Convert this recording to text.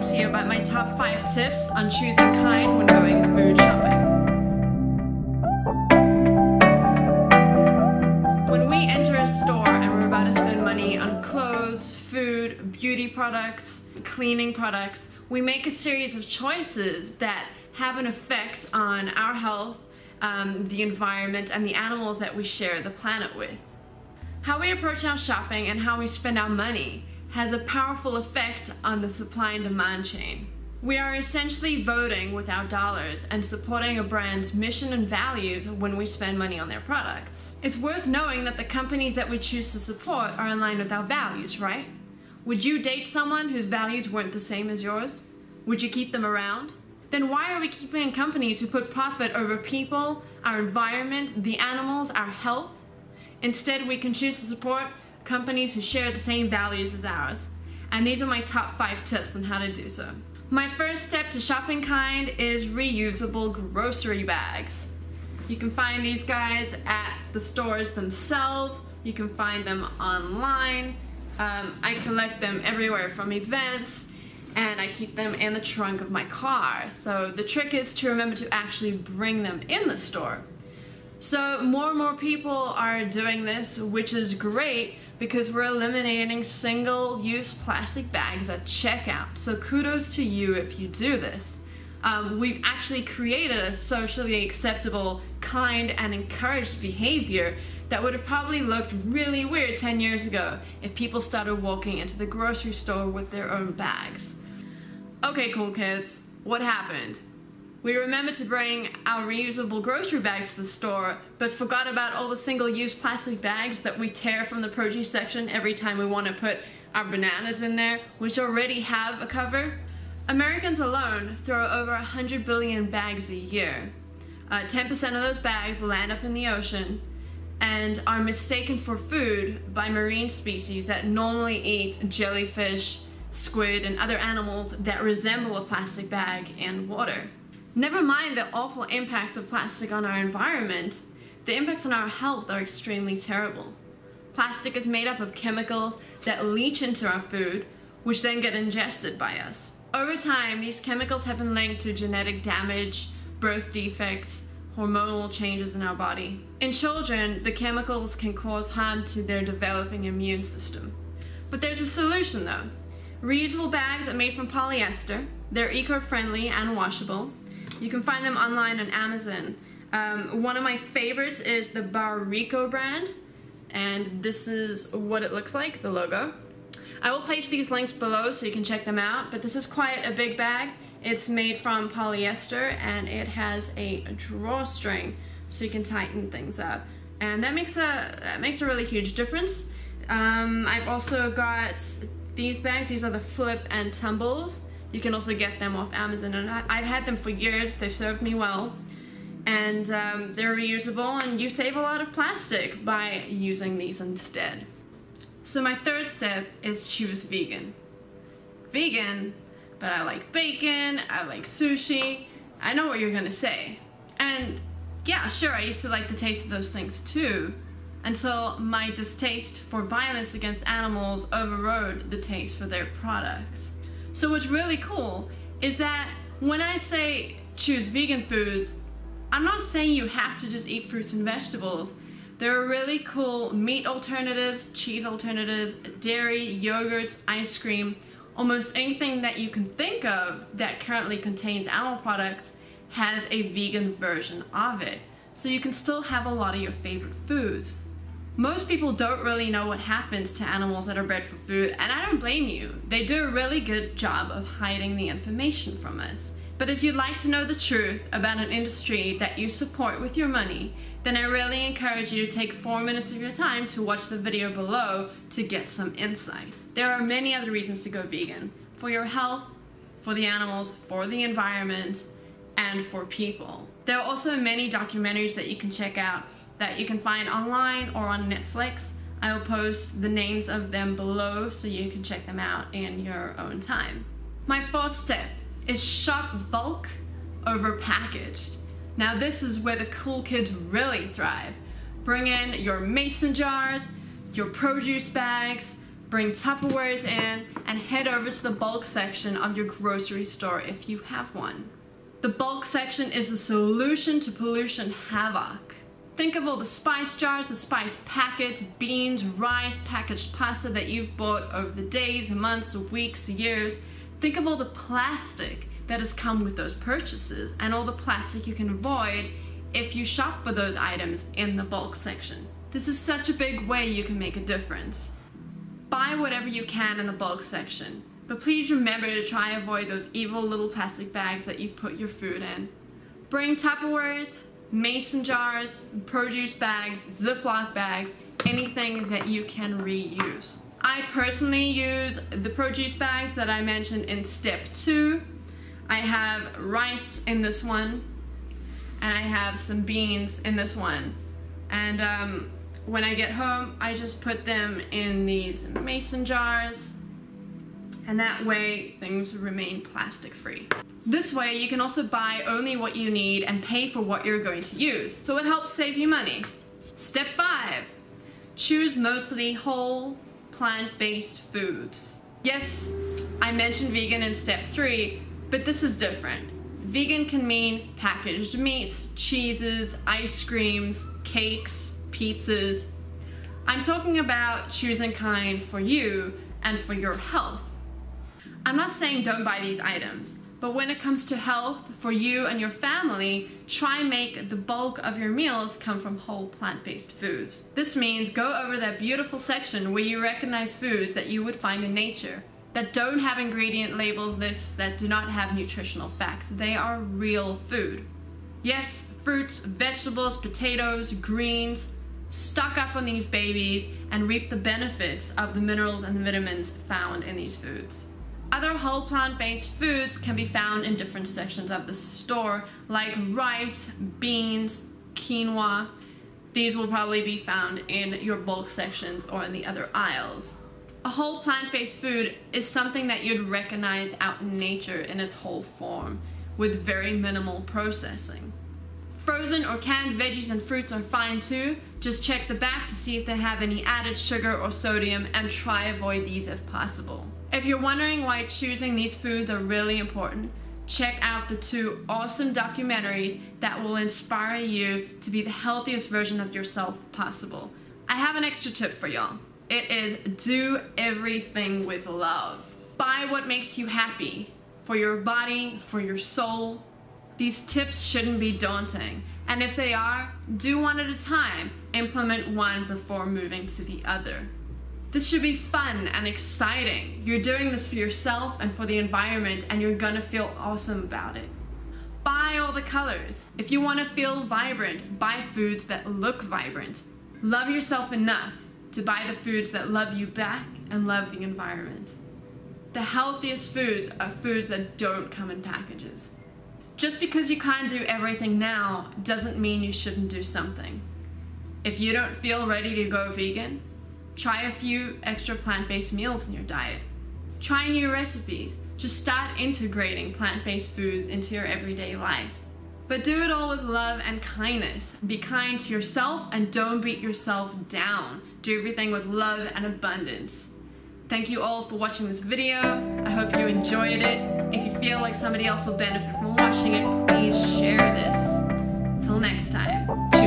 talk to you about my top 5 tips on choosing kind when going food shopping. When we enter a store and we're about to spend money on clothes, food, beauty products, cleaning products, we make a series of choices that have an effect on our health, um, the environment, and the animals that we share the planet with. How we approach our shopping and how we spend our money has a powerful effect on the supply and demand chain. We are essentially voting with our dollars and supporting a brand's mission and values when we spend money on their products. It's worth knowing that the companies that we choose to support are in line with our values, right? Would you date someone whose values weren't the same as yours? Would you keep them around? Then why are we keeping companies who put profit over people, our environment, the animals, our health? Instead, we can choose to support companies who share the same values as ours. And these are my top five tips on how to do so. My first step to shopping kind is reusable grocery bags. You can find these guys at the stores themselves. You can find them online. Um, I collect them everywhere from events and I keep them in the trunk of my car. So the trick is to remember to actually bring them in the store. So more and more people are doing this, which is great because we're eliminating single-use plastic bags at checkout. So kudos to you if you do this. Um, we've actually created a socially acceptable, kind, and encouraged behavior that would have probably looked really weird 10 years ago if people started walking into the grocery store with their own bags. Okay, cool kids, what happened? We remembered to bring our reusable grocery bags to the store, but forgot about all the single-use plastic bags that we tear from the produce section every time we want to put our bananas in there, which already have a cover. Americans alone throw over 100 billion bags a year. 10% uh, of those bags land up in the ocean and are mistaken for food by marine species that normally eat jellyfish, squid, and other animals that resemble a plastic bag and water. Never mind the awful impacts of plastic on our environment, the impacts on our health are extremely terrible. Plastic is made up of chemicals that leach into our food, which then get ingested by us. Over time, these chemicals have been linked to genetic damage, birth defects, hormonal changes in our body. In children, the chemicals can cause harm to their developing immune system. But there's a solution though. Reusable bags are made from polyester, they're eco-friendly and washable, you can find them online on Amazon. Um, one of my favorites is the Barrico brand, and this is what it looks like, the logo. I will place these links below so you can check them out, but this is quite a big bag. It's made from polyester and it has a drawstring so you can tighten things up. And that makes a, that makes a really huge difference. Um, I've also got these bags, these are the flip and tumbles. You can also get them off Amazon, and I've had them for years. They've served me well, and um, they're reusable, and you save a lot of plastic by using these instead. So my third step is choose vegan. Vegan, but I like bacon, I like sushi. I know what you're gonna say. And yeah, sure, I used to like the taste of those things too, until my distaste for violence against animals overrode the taste for their products. So what's really cool is that when I say choose vegan foods, I'm not saying you have to just eat fruits and vegetables. There are really cool meat alternatives, cheese alternatives, dairy, yogurts, ice cream, almost anything that you can think of that currently contains animal products has a vegan version of it. So you can still have a lot of your favorite foods. Most people don't really know what happens to animals that are bred for food, and I don't blame you. They do a really good job of hiding the information from us. But if you'd like to know the truth about an industry that you support with your money, then I really encourage you to take four minutes of your time to watch the video below to get some insight. There are many other reasons to go vegan. For your health, for the animals, for the environment, and for people. There are also many documentaries that you can check out that you can find online or on Netflix. I will post the names of them below so you can check them out in your own time. My fourth step is shop bulk over packaged. Now this is where the cool kids really thrive. Bring in your mason jars, your produce bags, bring Tupperwares in, and head over to the bulk section of your grocery store if you have one. The bulk section is the solution to pollution havoc. Think of all the spice jars, the spice packets, beans, rice, packaged pasta that you've bought over the days, months, weeks, years. Think of all the plastic that has come with those purchases and all the plastic you can avoid if you shop for those items in the bulk section. This is such a big way you can make a difference. Buy whatever you can in the bulk section, but please remember to try avoid those evil little plastic bags that you put your food in. Bring Tupperwares, mason jars, produce bags, Ziploc bags, anything that you can reuse. I personally use the produce bags that I mentioned in step two. I have rice in this one, and I have some beans in this one. And um, when I get home, I just put them in these mason jars, and that way things remain plastic free. This way you can also buy only what you need and pay for what you're going to use, so it helps save you money. Step 5. Choose mostly whole, plant-based foods. Yes, I mentioned vegan in step 3, but this is different. Vegan can mean packaged meats, cheeses, ice creams, cakes, pizzas. I'm talking about choosing kind for you and for your health. I'm not saying don't buy these items. But when it comes to health for you and your family, try make the bulk of your meals come from whole plant-based foods. This means go over that beautiful section where you recognize foods that you would find in nature that don't have ingredient labels lists that do not have nutritional facts. They are real food. Yes, fruits, vegetables, potatoes, greens, stock up on these babies and reap the benefits of the minerals and the vitamins found in these foods. Other whole plant-based foods can be found in different sections of the store, like rice, beans, quinoa. These will probably be found in your bulk sections or in the other aisles. A whole plant-based food is something that you'd recognize out in nature in its whole form, with very minimal processing. Frozen or canned veggies and fruits are fine too. Just check the back to see if they have any added sugar or sodium and try avoid these if possible. If you're wondering why choosing these foods are really important, check out the two awesome documentaries that will inspire you to be the healthiest version of yourself possible. I have an extra tip for y'all. It is do everything with love. Buy what makes you happy for your body, for your soul. These tips shouldn't be daunting. And if they are, do one at a time. Implement one before moving to the other. This should be fun and exciting. You're doing this for yourself and for the environment and you're gonna feel awesome about it. Buy all the colors. If you wanna feel vibrant, buy foods that look vibrant. Love yourself enough to buy the foods that love you back and love the environment. The healthiest foods are foods that don't come in packages. Just because you can't do everything now doesn't mean you shouldn't do something. If you don't feel ready to go vegan, Try a few extra plant-based meals in your diet. Try new recipes. Just start integrating plant-based foods into your everyday life. But do it all with love and kindness. Be kind to yourself and don't beat yourself down. Do everything with love and abundance. Thank you all for watching this video. I hope you enjoyed it. If you feel like somebody else will benefit from watching it, please share this. Till next time.